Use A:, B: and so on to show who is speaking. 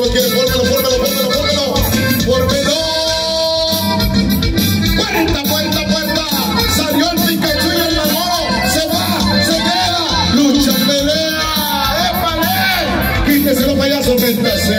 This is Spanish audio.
A: lo quiere, fórmelo, fórmelo, fórmelo, fórmelo. Fórmelo. Puerta, puerta, puerta. Salió el Pikachu y el Mamoro. Se va, se queda. Lucha, pelea. ¡Épale! Quítese los payasos, métase.